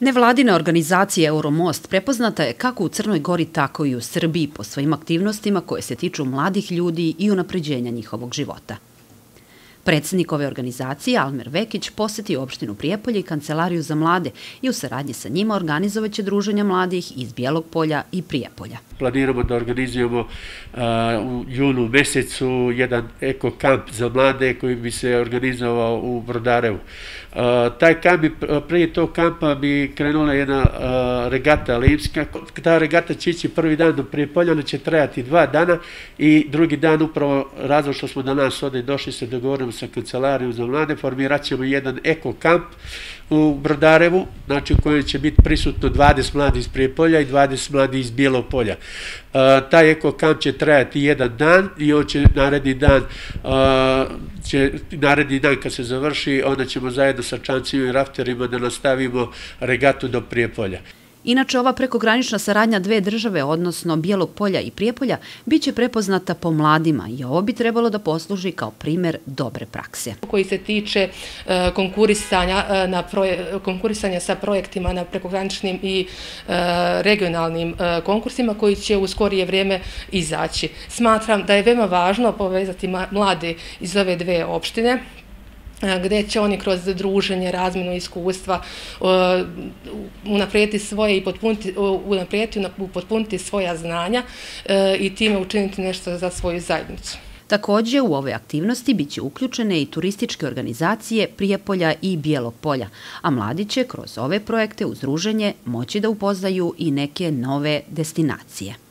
Nevladina organizacija Euromost prepoznata je kako u Crnoj Gori, tako i u Srbiji po svojim aktivnostima koje se tiču mladih ljudi i unapređenja njihovog života. Predsednik ove organizacije, Almer Vekić, poseti opštinu Prijepolje i Kancelariju za mlade i u saradnji sa njima organizovaće druženja mladih iz Bijelog polja i Prijepolja. Planiramo da organizujemo u junu mesecu jedan eko-kamp za mlade koji bi se organizovao u Brodarevu. Taj kamp bi, prije tog kampa bi krenula jedna regata limska. Ta regata će ići prvi dan do Prijepolja, ona će trajati dva dana i drugi dan upravo razlog što smo danas ovdje došli se dogovorimo sa kancelarijom za mlade, formirat ćemo jedan ekokamp u Brodarevu, znači u kojem će biti prisutno 20 mladi iz Prijepolja i 20 mladi iz Bijelog polja. E, taj ekokamp će trajati jedan dan i on će naredni dan, e, će, naredni dan kad se završi, onda ćemo zajedno sa čancima i rafterima da nastavimo regatu do Prijepolja. Inače, ova prekogranična saradnja dve države, odnosno Bijelog polja i Prijepolja, bit će prepoznata po mladima i ovo bi trebalo da posluži kao primer dobre prakse. Koji se tiče e, konkurisanja, e, na konkurisanja sa projektima na prekograničnim i e, regionalnim konkursima koji će u skorije vrijeme izaći. Smatram da je veoma važno povezati mlade iz ove dve opštine, E, gdje će oni kroz druženje, razminu iskustva e, unaprijeti svoje i unaprijeti upotpuniti svoja znanja e, i time učiniti nešto za svoju zajednicu. Također u ove aktivnosti bit će uključene i turističke organizacije Prijepolja i Bijelog polja, a mladi će kroz ove projekte uz druženje moći da upoznaju i neke nove destinacije.